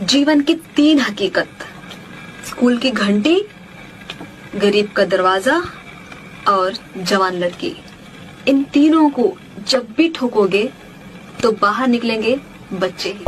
जीवन की तीन हकीकत। स्कूल की घंटी, गरीब का दरवाज़ा और जवान लड़की। इन तीनों को जब भी ठोकोगे तो बाहर निकलेंगे बच्चे ही।